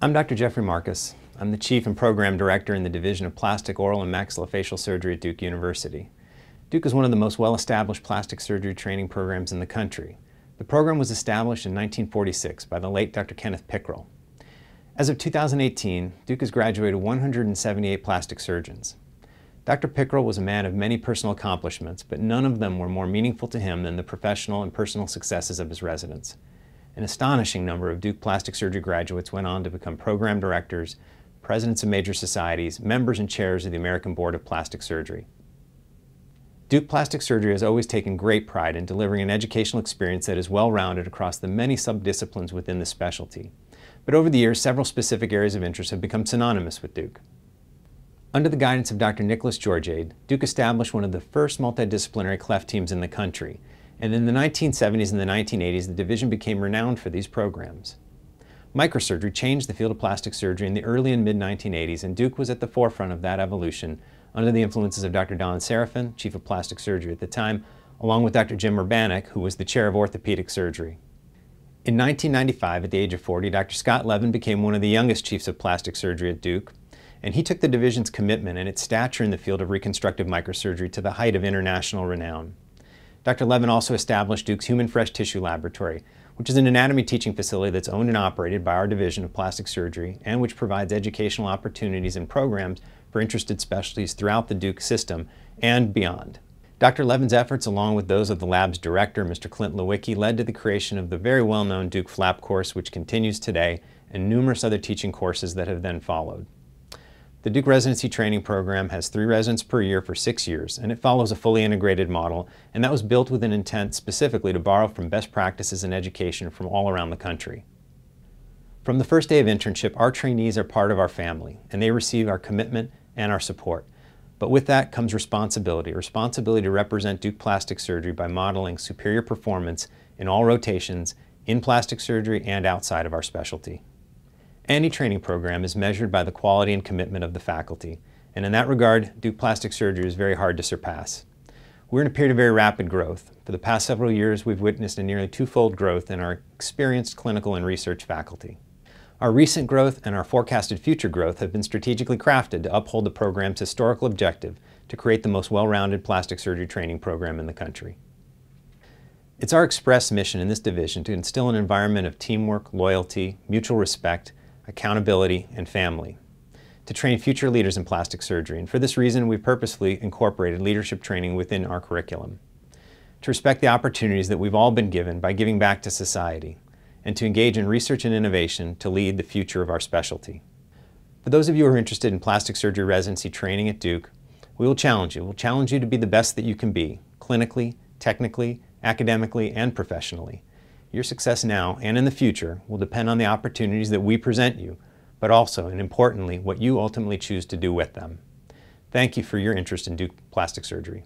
I'm Dr. Jeffrey Marcus. I'm the Chief and Program Director in the Division of Plastic, Oral, and Maxillofacial Surgery at Duke University. Duke is one of the most well-established plastic surgery training programs in the country. The program was established in 1946 by the late Dr. Kenneth Pickrell. As of 2018, Duke has graduated 178 plastic surgeons. Dr. Pickrell was a man of many personal accomplishments, but none of them were more meaningful to him than the professional and personal successes of his residents. An astonishing number of Duke plastic surgery graduates went on to become program directors, presidents of major societies, members and chairs of the American Board of Plastic Surgery. Duke Plastic Surgery has always taken great pride in delivering an educational experience that is well-rounded across the many subdisciplines within the specialty. But over the years, several specific areas of interest have become synonymous with Duke. Under the guidance of Dr. Nicholas Georgiade, Duke established one of the first multidisciplinary cleft teams in the country, and in the 1970s and the 1980s, the division became renowned for these programs. Microsurgery changed the field of plastic surgery in the early and mid-1980s, and Duke was at the forefront of that evolution under the influences of Dr. Don Serafin, Chief of Plastic Surgery at the time, along with Dr. Jim Urbaniak, who was the Chair of Orthopedic Surgery. In 1995, at the age of 40, Dr. Scott Levin became one of the youngest chiefs of plastic surgery at Duke, and he took the division's commitment and its stature in the field of reconstructive microsurgery to the height of international renown. Dr. Levin also established Duke's Human Fresh Tissue Laboratory, which is an anatomy teaching facility that's owned and operated by our Division of Plastic Surgery and which provides educational opportunities and programs for interested specialties throughout the Duke system and beyond. Dr. Levin's efforts, along with those of the lab's director, Mr. Clint Lewicki, led to the creation of the very well-known Duke FLAP course, which continues today, and numerous other teaching courses that have then followed. The Duke Residency Training Program has three residents per year for six years, and it follows a fully integrated model, and that was built with an intent specifically to borrow from best practices in education from all around the country. From the first day of internship, our trainees are part of our family, and they receive our commitment and our support. But with that comes responsibility, responsibility to represent Duke Plastic Surgery by modeling superior performance in all rotations, in plastic surgery and outside of our specialty. Any training program is measured by the quality and commitment of the faculty, and in that regard, Duke Plastic Surgery is very hard to surpass. We're in a period of very rapid growth. For the past several years, we've witnessed a nearly twofold growth in our experienced clinical and research faculty. Our recent growth and our forecasted future growth have been strategically crafted to uphold the program's historical objective to create the most well-rounded plastic surgery training program in the country. It's our express mission in this division to instill an environment of teamwork, loyalty, mutual respect, accountability, and family to train future leaders in plastic surgery. And for this reason, we purposefully incorporated leadership training within our curriculum. To respect the opportunities that we've all been given by giving back to society, and to engage in research and innovation to lead the future of our specialty. For those of you who are interested in plastic surgery residency training at Duke, we will challenge you. We'll challenge you to be the best that you can be, clinically, technically, academically, and professionally. Your success now and in the future will depend on the opportunities that we present you, but also, and importantly, what you ultimately choose to do with them. Thank you for your interest in Duke Plastic Surgery.